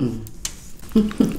嗯。